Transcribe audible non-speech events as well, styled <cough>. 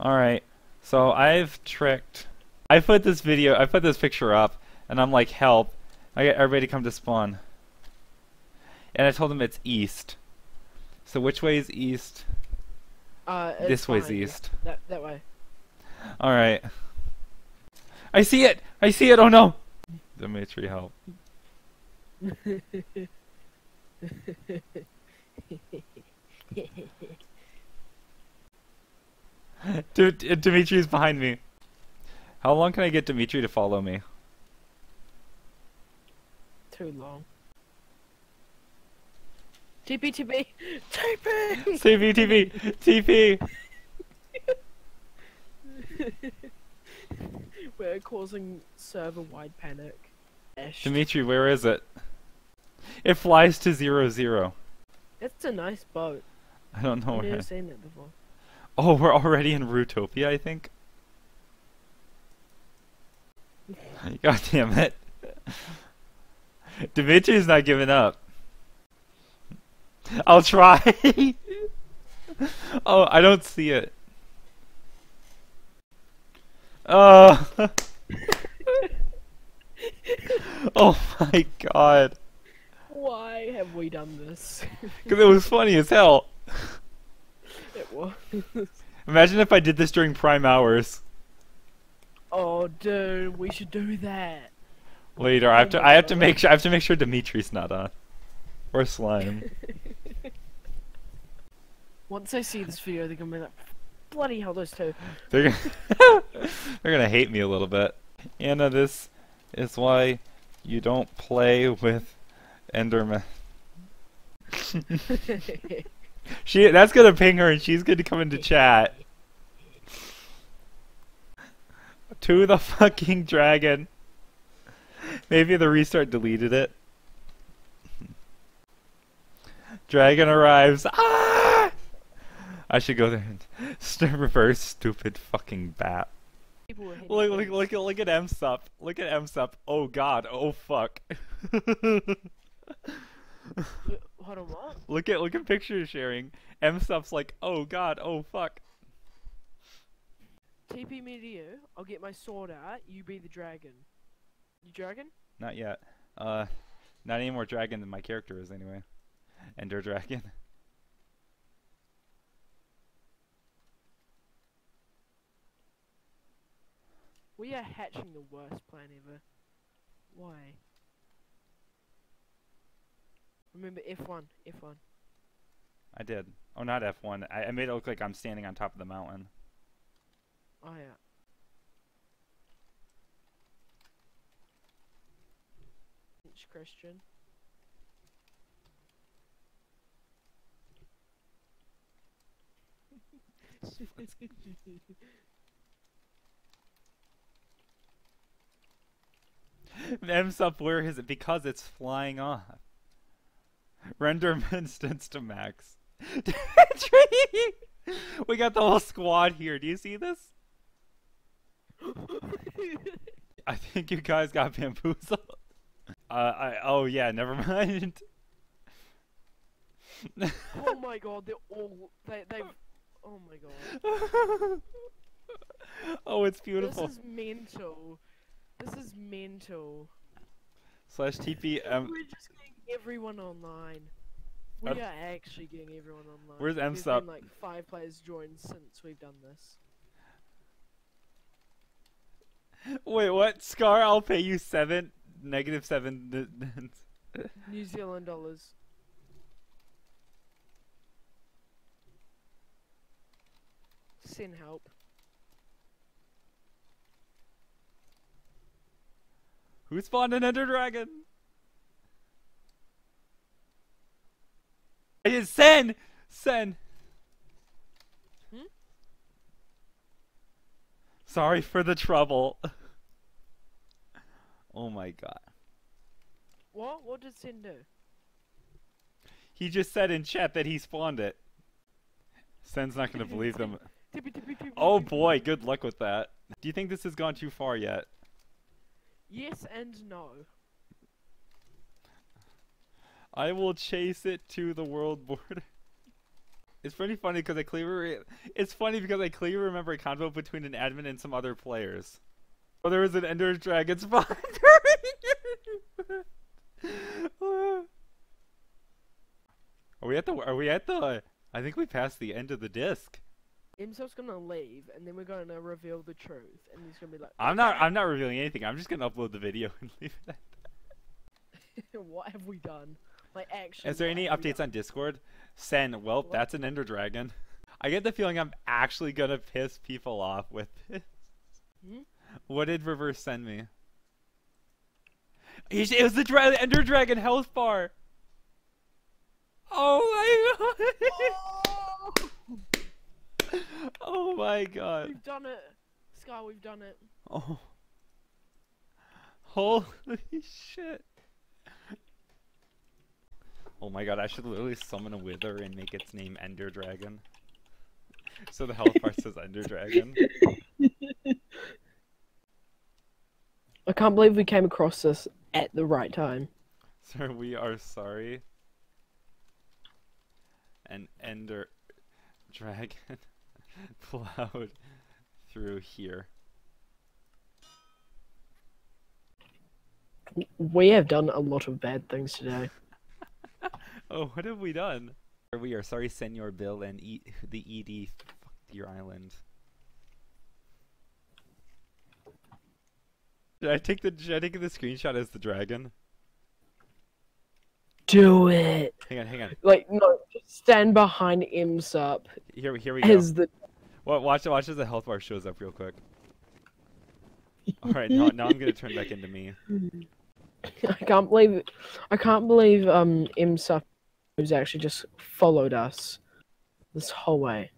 Alright, so I've tricked. I put this video, I put this picture up, and I'm like, help. I get everybody to come to spawn. And I told them it's east. So which way is east? Uh, This way's behind you. east. That that way. Alright. I see it! I see it! Oh no! Dimitri, help. <laughs> Dude, Dimitri's behind me. How long can I get Dimitri to follow me? Too long. TP TP TP. TV, TV, TP! <laughs> We're causing server-wide panic. Ash. Dimitri, where is it? It flies to zero zero. It's a nice boat. I don't know I've where. never seen that before. <laughs> Oh, we're already in Rootopia, I think. <laughs> God damn it. <laughs> Dimitri's not giving up. I'll try. oh, I don't see it. Oh. oh my god. Why have we done this? Because it was funny as hell. Was. <laughs> Imagine if I did this during prime hours. Oh, dude, we should do that. Later, I have to. I have to make sure. I have to make sure Dimitri's not on, or slime. <laughs> Once I see this video, they're gonna be like, "Bloody hell, those two. They're gonna, <laughs> they're gonna hate me a little bit. Anna, this is why you don't play with Enderman. She that's gonna ping her, and she's gonna come into chat. To the fucking dragon. Maybe the restart deleted it. Dragon arrives. Ah! I should go there and <laughs> reverse stupid fucking bat. Look, look, look, look at MSUP. Look at MSUP. Oh god. Oh fuck. <laughs> Hold on, what? look at look at picture sharing. MSUP's like, oh god. Oh fuck. TP me to you. I'll get my sword out. You be the dragon. You dragon? Not yet. Uh, not any more dragon than my character is anyway. Ender dragon. <laughs> We are hatching the worst plan ever. Why? Remember F1, F1. I did. Oh, not F1. I, I made it look like I'm standing on top of the mountain. Oh yeah. It's Christian. MSUP, where is it? Because it's flying off. Render distance to max. <laughs> we got the whole squad here. Do you see this? I think you guys got bamboozled. Uh, I oh yeah, never mind. oh my god, they're all they they. Oh my god. <laughs> oh, it's beautiful. This is mental. This is mental. Slash TP. Um, We're just getting everyone online. We are actually getting everyone online. where's There's MSUP? been like five players joined since we've done this. wait, what? Scar, I'll pay you seven, negative seven. New Zealand dollars. Send help. Who spawned an Ender Dragon? It is Sen! Sen! Hmm? Sorry for the trouble. <laughs> oh my god. What? What did Sin do? He just said in chat that he spawned it. Sen's not gonna believe them. <laughs> Oh boy, good luck with that. Do you think this has gone too far yet? Yes and no. I will chase it to the world border. It's pretty funny because I clearly it's funny because I clearly remember a convo between an admin and some other players. Oh, there was an Ender Dragon spawn. <laughs> are we at the? Are we at the? I think we passed the end of the disc. Imsof's gonna leave, and then we're gonna reveal the truth, and he's gonna be like, I'm not. I'm not revealing anything. I'm just gonna upload the video and <laughs> leave it. At <laughs> "What have we done?" Like, actually. Is there any updates on Discord? Sen, well, that's an Ender Dragon. I get the feeling I'm actually gonna piss people off with this. Hmm? What did Reverse send me? It was the dra- Ender Dragon health bar. Oh my god! <laughs> oh my god! We've done it, Sky. We've done it. Oh. Holy <laughs> shit. Oh my god, I should literally summon a wither and make its name Ender Dragon. So the health bar says Ender Dragon. I can't believe we came across this at the right time. Sir, we are sorry. An Ender Dragon <laughs> plowed through here. We have done a lot of bad things today. <laughs> Oh, what have we done? We are sorry, Senor Bill and e- the ED fucked your island. Should I take the should I take the screenshot as the dragon? Do it. Hang on, hang on. Like no, just stand behind Imsup Here, here we go. as the. Wa- Watch, watch as the health bar shows up real quick. <laughs> All right, now, now I'm gonna turn back into me. <laughs> I can't believe, I can't believe um Imsup who's actually just followed us this whole way.